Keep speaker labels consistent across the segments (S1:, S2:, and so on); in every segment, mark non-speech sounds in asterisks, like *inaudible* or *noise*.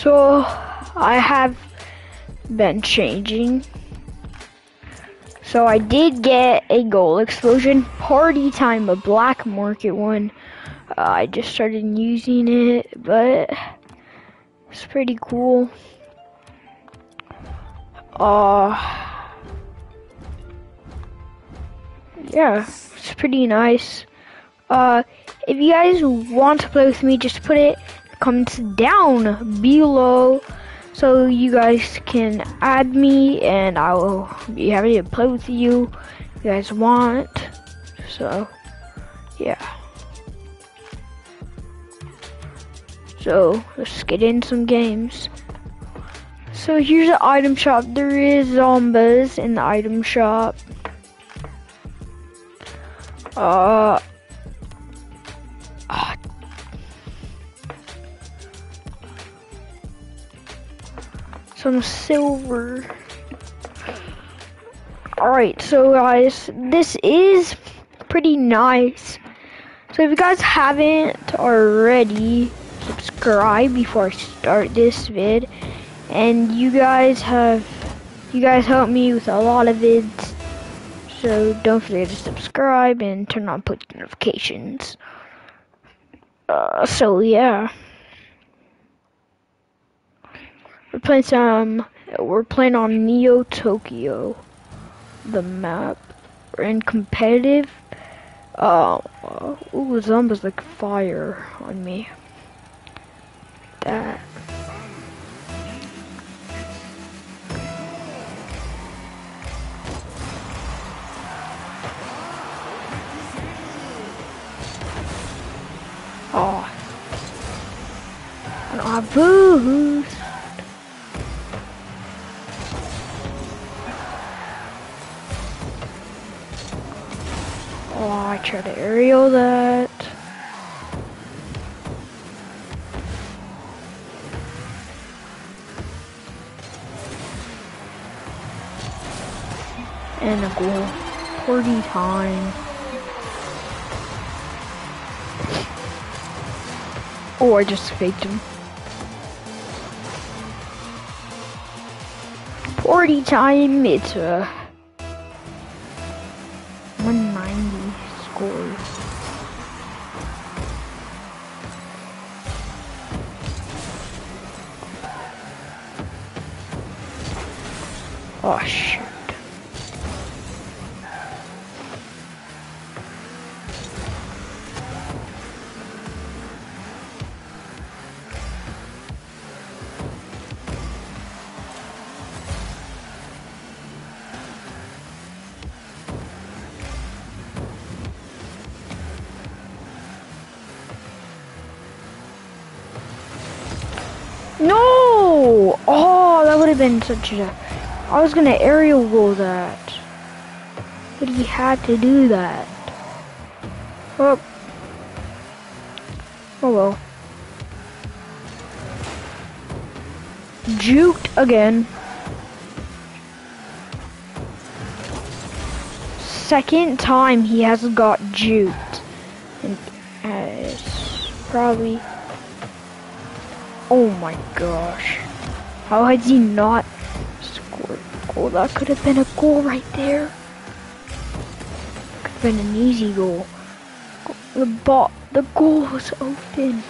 S1: So I have been changing. So I did get a goal explosion party time, a black market one. Uh, I just started using it, but it's pretty cool. Uh, yeah, it's pretty nice. Uh, if you guys want to play with me, just put it comments down below so you guys can add me and I will be happy to play with you if you guys want. So, yeah. So, let's get in some games. So here's the item shop. There is zombies in the item shop. Uh, some silver. Alright, so guys, this is pretty nice. So if you guys haven't already, subscribe before I start this vid. And you guys have, you guys help me with a lot of vids. So don't forget to subscribe and turn on post notifications. Uh, so yeah. Playing some. We're playing on Neo Tokyo, the map. We're in competitive. Uh ooh, zombies like fire on me. That. Oh. I don't have boost. Tried to aerial that. And a goal. 40 time. Oh, I just faked him. 40 time, it's a 190. Oh shit. Been such a... I was gonna aerial goal that. But he had to do that. Oh. Oh well. Juked again. Second time he has got juked. And uh, probably Oh my gosh. How has he not scored a goal? That could have been a goal right there. Could have been an easy goal. The ball, the goal was open.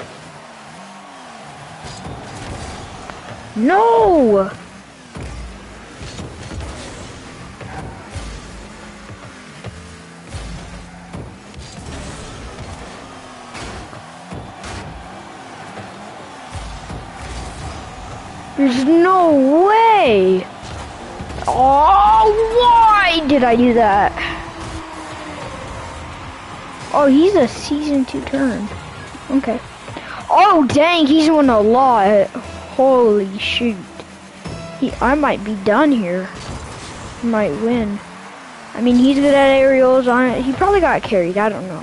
S1: No! There's no way! Oh, why did I do that? Oh, he's a season two turn. Okay. Oh, dang, he's won a lot. Holy shoot. He, I might be done here. Might win. I mean, he's good at aerials. On he probably got carried. I don't know.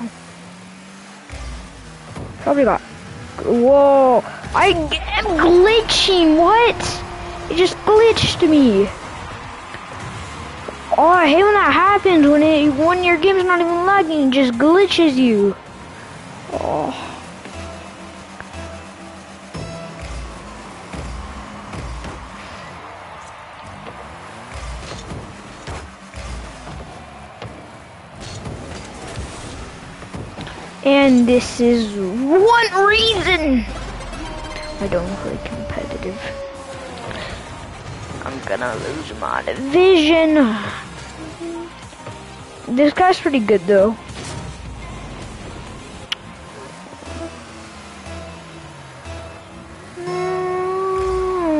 S1: Probably got. Whoa! I am glitching, what? It just glitched me. Oh, I hate when that happens, when it, when your game's not even lagging, it just glitches you. Oh. And this is one reason I don't play competitive. I'm gonna lose my division. This guy's pretty good though.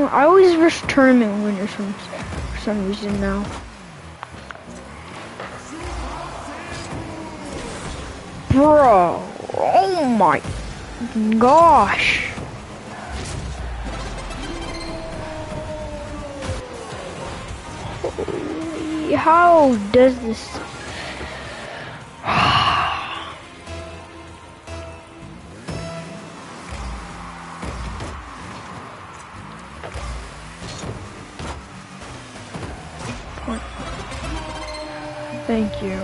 S1: I always rush tournament winners for some reason now. Bro, oh my gosh. How does this Thank you.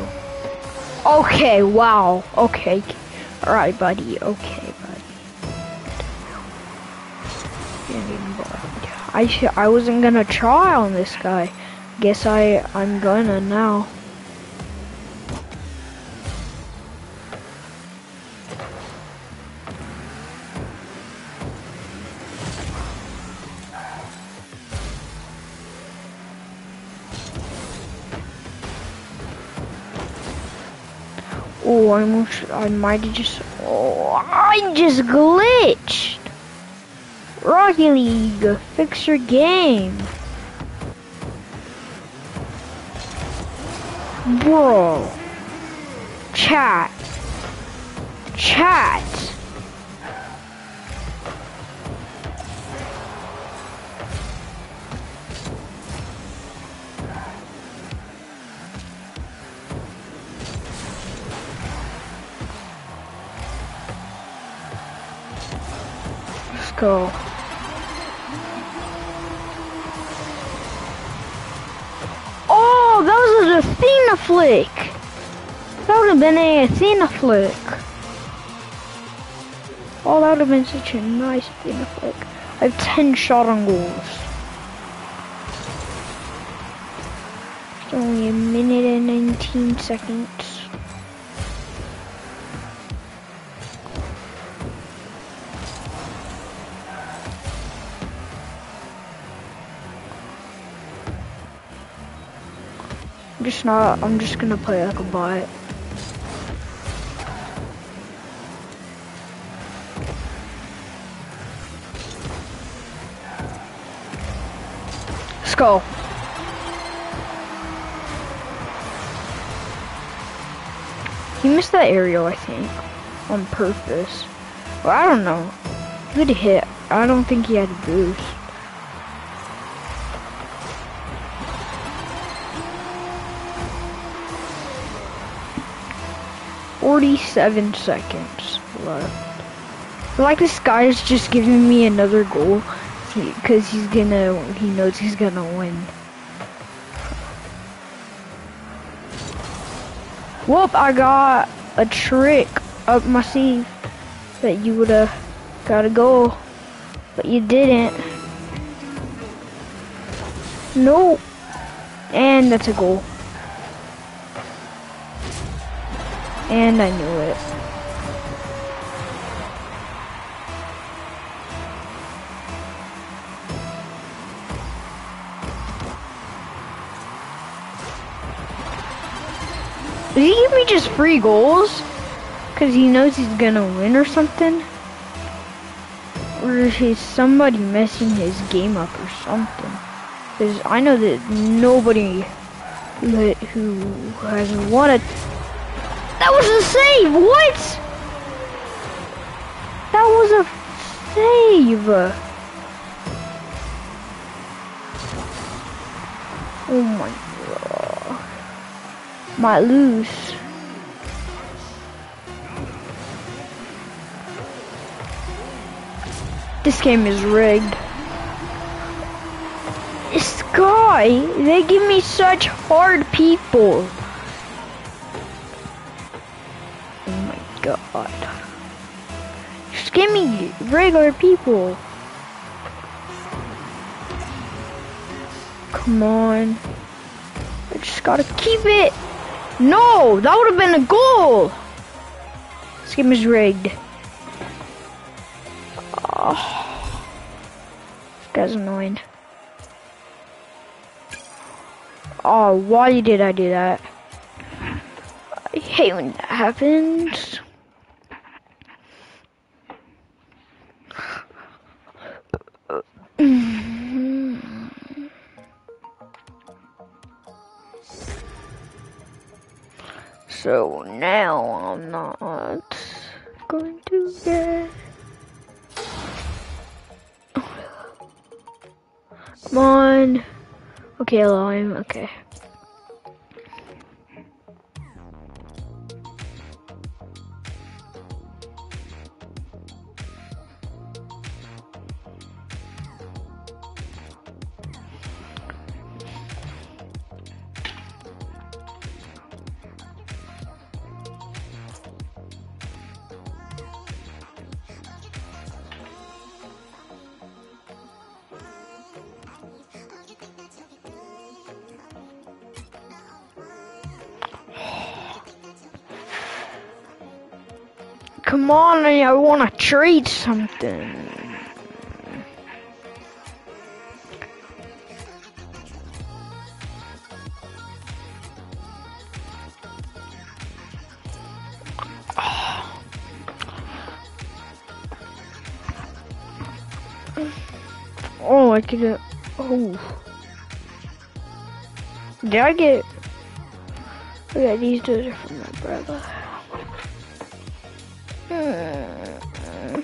S1: Okay, wow. Okay. Alright, buddy. Okay, buddy. I I wasn't gonna try on this guy. Guess I I'm gonna now. Oh, I almost, I might have just, oh, I just glitched. Rocket League, fix your game. Bro. Chat. Chat. Let's go. Athena flick. That would have been a Athena flick. Oh, that would have been such a nice Athena flick. I have 10 shot on goals. It's only a minute and 19 seconds. I'm just not, I'm just gonna play like a bot. Let's go. He missed that aerial, I think, on purpose. Well, I don't know. Good hit. I don't think he had a boost. Forty-seven seconds left. Like this guy is just giving me another goal because he's gonna, he knows he's gonna win. Whoop, I got a trick up my sleeve that you would've got a goal, but you didn't. Nope. And that's a goal. And I knew it. Did he give me just free goals? Because he knows he's gonna win or something? Or is somebody messing his game up or something? Because I know that nobody who, who has won a... That was a save! What? That was a save! Oh my god. might lose. This game is rigged. This guy, they give me such hard people. God. Just give me regular people. Come on. I just gotta keep it. No, that would have been a goal. This game is rigged. Oh. This guy's annoying. Oh, why did I do that? I hate when that happens. So now I'm not going to get. Come on. Okay, I'm Okay. Come on, I want to trade something. Oh. oh, I could get. Oh. Did I get. Oh, yeah, these dudes are from my brother. Hmm.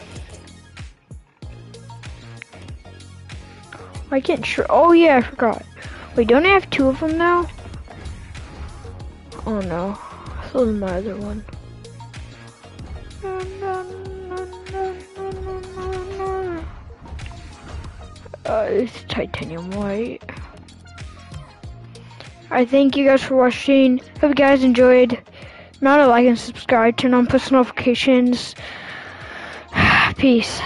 S1: I can't sure. Oh yeah, I forgot. Wait, don't I have two of them now? Oh no, this was my other one. Uh, it's titanium white. I thank you guys for watching. Hope you guys enjoyed. Not a like and subscribe. Turn on post notifications. *sighs* Peace.